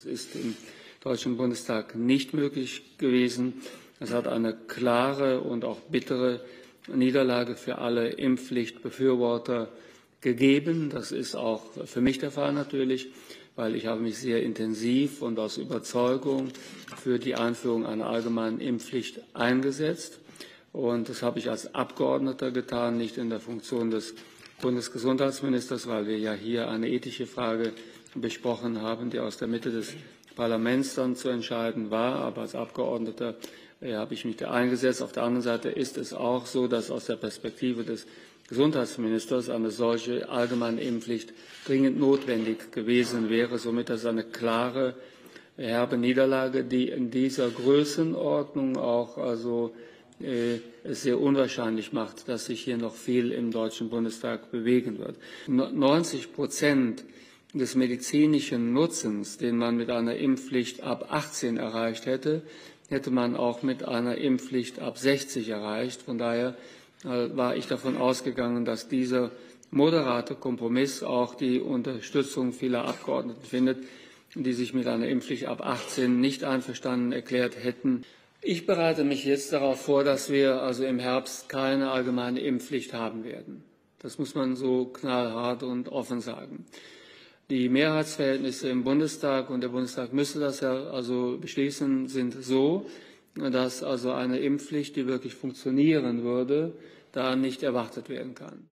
Das ist im Deutschen Bundestag nicht möglich gewesen. Es hat eine klare und auch bittere Niederlage für alle Impfpflichtbefürworter gegeben. Das ist auch für mich der Fall natürlich, weil ich habe mich sehr intensiv und aus Überzeugung für die Einführung einer allgemeinen Impfpflicht eingesetzt. Und das habe ich als Abgeordneter getan, nicht in der Funktion des Bundesgesundheitsministers, weil wir ja hier eine ethische Frage besprochen haben, die aus der Mitte des Parlaments dann zu entscheiden war. Aber als Abgeordneter äh, habe ich mich da eingesetzt. Auf der anderen Seite ist es auch so, dass aus der Perspektive des Gesundheitsministers eine solche allgemeine Impfpflicht dringend notwendig gewesen wäre. Somit ist eine klare, herbe Niederlage, die in dieser Größenordnung auch also es sehr unwahrscheinlich macht, dass sich hier noch viel im Deutschen Bundestag bewegen wird. 90 Prozent des medizinischen Nutzens, den man mit einer Impfpflicht ab 18 erreicht hätte, hätte man auch mit einer Impfpflicht ab 60 erreicht. Von daher äh, war ich davon ausgegangen, dass dieser moderate Kompromiss auch die Unterstützung vieler Abgeordneten findet, die sich mit einer Impfpflicht ab 18 nicht einverstanden erklärt hätten. Ich bereite mich jetzt darauf vor, dass wir also im Herbst keine allgemeine Impfpflicht haben werden. Das muss man so knallhart und offen sagen. Die Mehrheitsverhältnisse im Bundestag und der Bundestag müsste das ja also beschließen, sind so, dass also eine Impfpflicht, die wirklich funktionieren würde, da nicht erwartet werden kann.